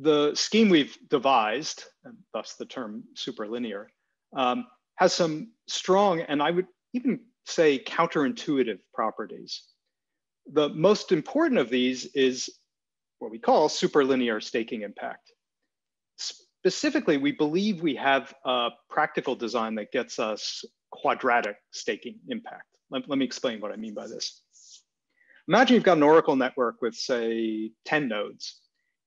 the scheme we've devised, and thus the term superlinear, um, has some strong and I would even say counterintuitive properties. The most important of these is what we call superlinear staking impact. Specifically, we believe we have a practical design that gets us quadratic staking impact. Let, let me explain what I mean by this. Imagine you've got an Oracle network with say 10 nodes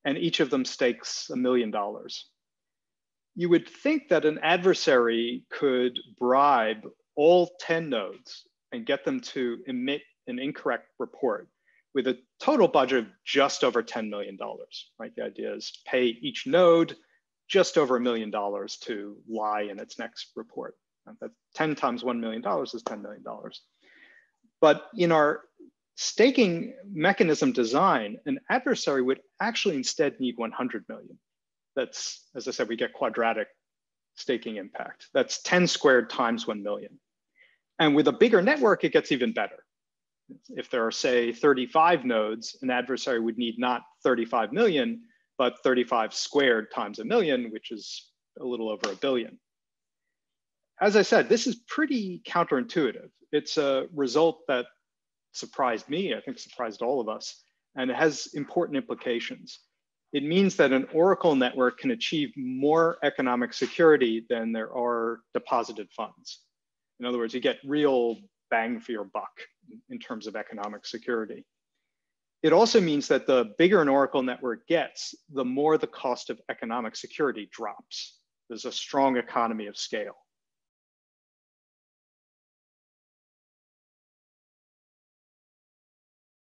and each of them stakes a million dollars. You would think that an adversary could bribe all 10 nodes and get them to emit an incorrect report with a total budget of just over $10 million, right? The idea is pay each node just over a million dollars to lie in its next report. That 10 times $1 million is $10 million. But in our staking mechanism design, an adversary would actually instead need 100 million. That's, as I said, we get quadratic staking impact. That's 10 squared times 1 million. And with a bigger network, it gets even better. If there are, say, 35 nodes, an adversary would need not 35 million, but 35 squared times a million, which is a little over a billion. As I said, this is pretty counterintuitive. It's a result that surprised me, I think surprised all of us, and it has important implications. It means that an Oracle network can achieve more economic security than there are deposited funds. In other words, you get real bang for your buck in terms of economic security. It also means that the bigger an Oracle network gets, the more the cost of economic security drops. There's a strong economy of scale.